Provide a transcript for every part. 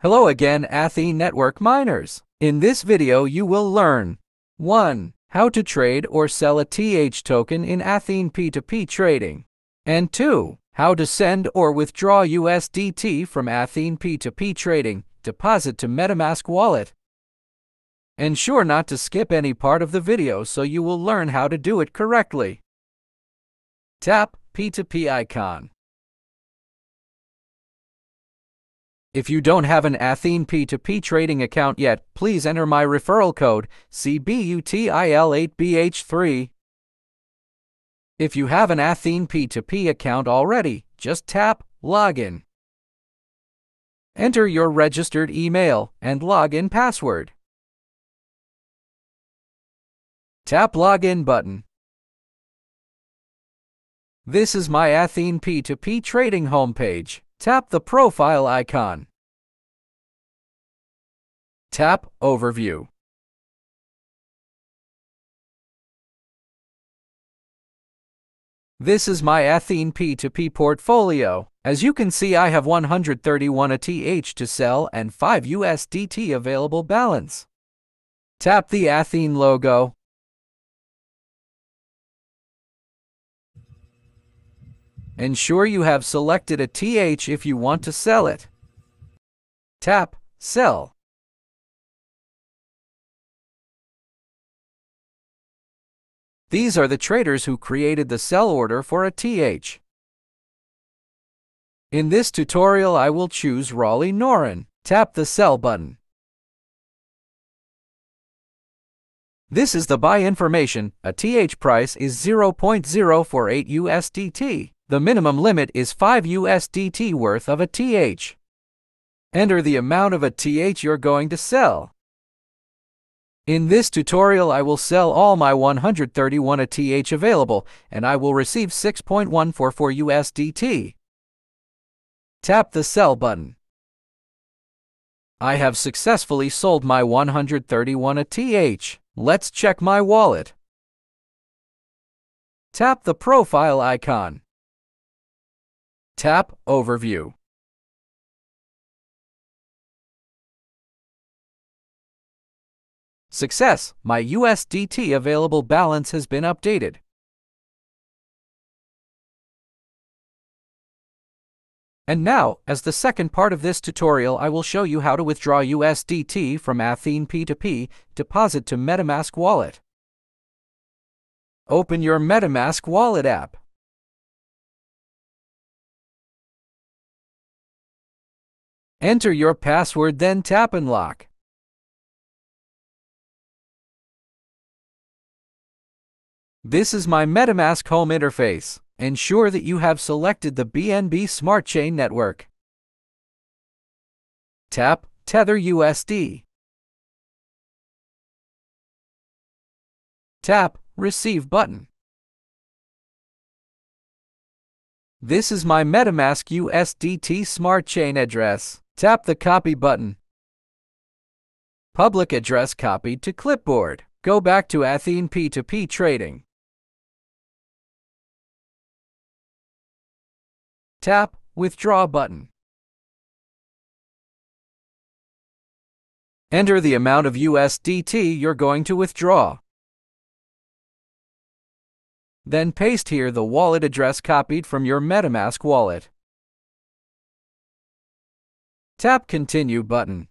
Hello again, Athene Network miners. In this video, you will learn 1. How to trade or sell ATH token in Athene P2P trading. And 2. How to send or withdraw USDT from Athene P2P trading, deposit to MetaMask wallet. Ensure not to skip any part of the video so you will learn how to do it correctly. Tap P2P icon. If you don't have an Athene P2P trading account yet, please enter my referral code CBUTIL8BH3. If you have an Athene P2P account already, just tap Login. Enter your registered email and login password. Tap Login button. This is my Athene P2P trading homepage. Tap the profile icon. Tap Overview. This is my Athene P2P portfolio. As you can see, I have 131 ATH to sell and 5 USDT available balance. Tap the Athene logo. Ensure you have selected ATH if you want to sell it. Tap Sell. These are the traders who created the sell order for ATH. In this tutorial I will choose Raleigh Norin. Tap the Sell button. This is the buy information. ATH price is 0.048 USDT. The minimum limit is 5 USDT worth of ATH. Enter the amount of ATH you're going to sell. In this tutorial I will sell all my 131 ATH available and I will receive 6.144 USDT. Tap the Sell button. I have successfully sold my 131 ATH. Let's check my wallet. Tap the profile icon. Tap Overview. Success! My USDT available balance has been updated. And now, as the second part of this tutorial, I will show you how to withdraw USDT from Athene P2P deposit to MetaMask wallet. Open your MetaMask wallet app. Enter your password then tap Unlock. This is my MetaMask home interface. Ensure that you have selected the BNB Smart Chain network. Tap Tether USD. Tap Receive button. This is my MetaMask USDT Smart Chain address. Tap the Copy button. Public address copied to clipboard. Go back to Athene P2P trading. Tap Withdraw button. Enter the amount of USDT you're going to withdraw. Then paste here the wallet address copied from your MetaMask wallet. Tap Continue button.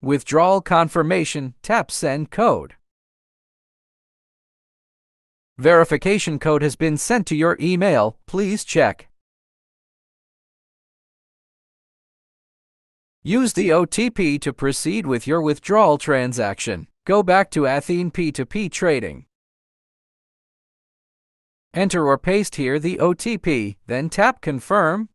Withdrawal confirmation, tap Send code. Verification code has been sent to your email. Please check. Use the OTP to proceed with your withdrawal transaction. Go back to Athene P2P trading. Enter or paste here the OTP, then tap Confirm.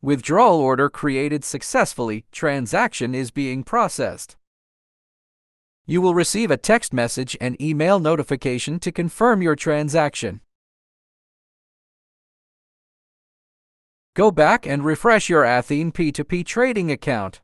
Withdrawal order created successfully. Transaction is being processed. You will receive a text message and email notification to confirm your transaction. Go back and refresh your Athene P2P trading account.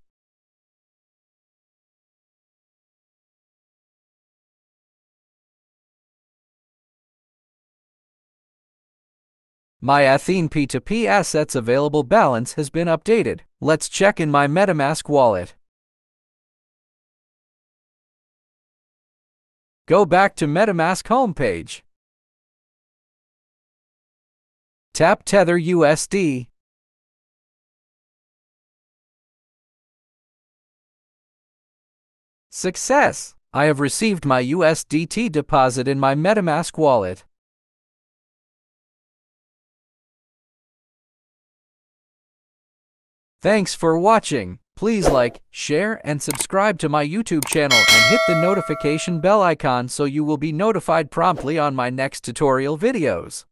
My Athene P2P assets available balance has been updated. Let's check in my MetaMask wallet. Go back to MetaMask homepage. Tap Tether USD. Success! I have received my USDT deposit in my MetaMask wallet. Thanks for watching. Please like, share, and subscribe to my YouTube channel and hit the notification bell icon so you will be notified promptly on my next tutorial videos.